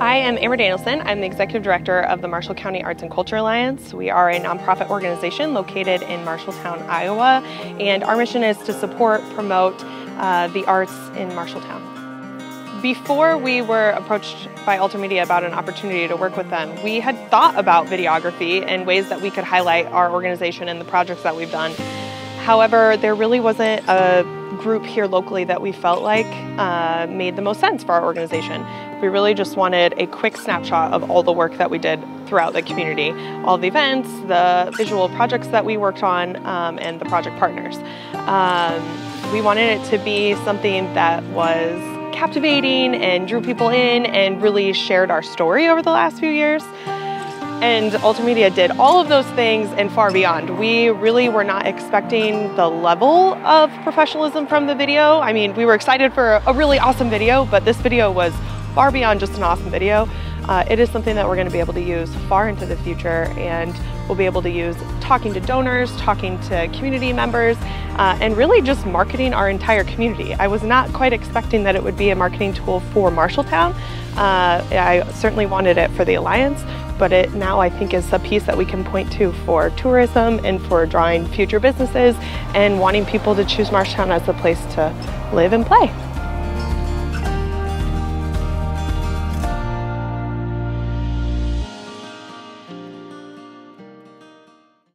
I am Amber Danielson. I'm the Executive Director of the Marshall County Arts and Culture Alliance. We are a nonprofit organization located in Marshalltown, Iowa, and our mission is to support, promote uh, the arts in Marshalltown. Before we were approached by Altar Media about an opportunity to work with them, we had thought about videography and ways that we could highlight our organization and the projects that we've done. However, there really wasn't a group here locally that we felt like uh, made the most sense for our organization. We really just wanted a quick snapshot of all the work that we did throughout the community, all the events, the visual projects that we worked on, um, and the project partners. Um, we wanted it to be something that was captivating and drew people in and really shared our story over the last few years. And Altar Media did all of those things and far beyond. We really were not expecting the level of professionalism from the video. I mean, we were excited for a really awesome video, but this video was far beyond just an awesome video. Uh, it is something that we're going to be able to use far into the future and we'll be able to use talking to donors, talking to community members, uh, and really just marketing our entire community. I was not quite expecting that it would be a marketing tool for Marshalltown. Uh, I certainly wanted it for the Alliance, but it now I think is a piece that we can point to for tourism and for drawing future businesses and wanting people to choose Marshalltown as a place to live and play.